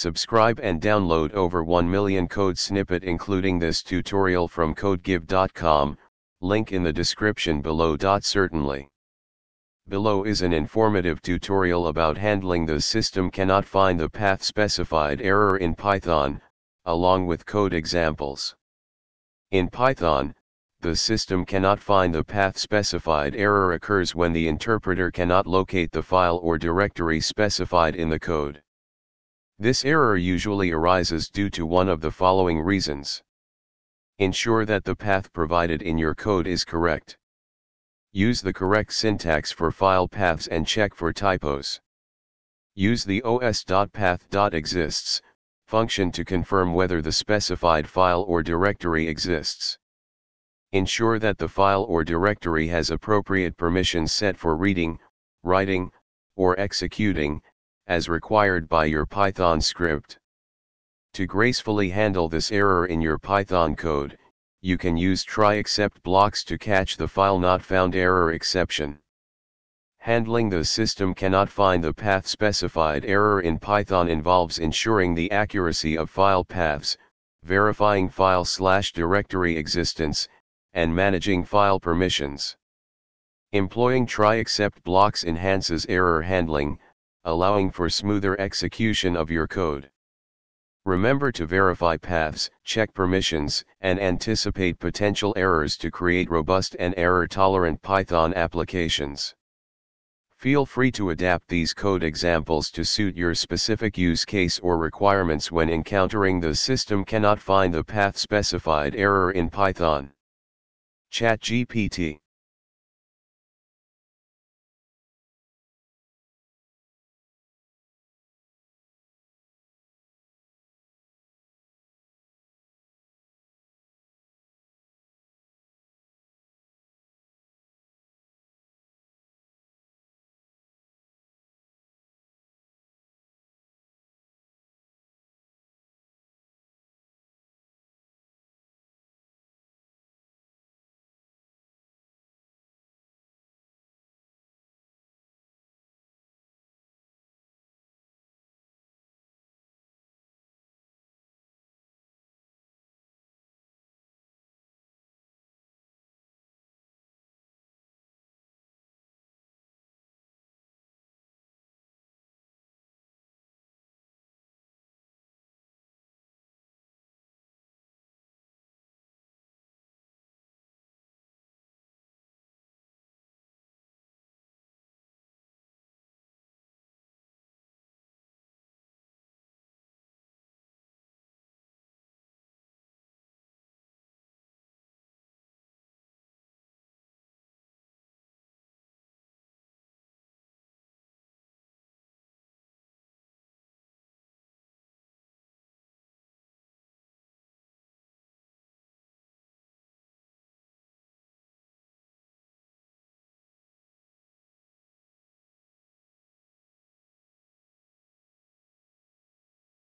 Subscribe and download over 1 million code snippet including this tutorial from codegive.com, link in the description below. Certainly. Below is an informative tutorial about handling the system cannot find the path specified error in Python, along with code examples. In Python, the system cannot find the path specified error occurs when the interpreter cannot locate the file or directory specified in the code. This error usually arises due to one of the following reasons. Ensure that the path provided in your code is correct. Use the correct syntax for file paths and check for typos. Use the os.path.exists function to confirm whether the specified file or directory exists. Ensure that the file or directory has appropriate permissions set for reading, writing, or executing, as required by your Python script. To gracefully handle this error in your Python code, you can use try except blocks to catch the file not found error exception. Handling the system cannot find the path specified error in Python involves ensuring the accuracy of file paths, verifying file slash directory existence, and managing file permissions. Employing try except blocks enhances error handling, allowing for smoother execution of your code. Remember to verify paths, check permissions, and anticipate potential errors to create robust and error-tolerant Python applications. Feel free to adapt these code examples to suit your specific use case or requirements when encountering the system cannot find the path specified error in Python. ChatGPT